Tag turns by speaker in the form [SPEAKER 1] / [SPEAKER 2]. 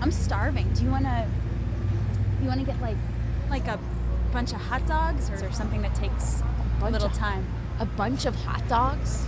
[SPEAKER 1] I'm starving. Do you wanna? You wanna get like, like a bunch of hot dogs or, something that takes a little
[SPEAKER 2] of-
[SPEAKER 1] time?
[SPEAKER 2] A bunch of hot dogs?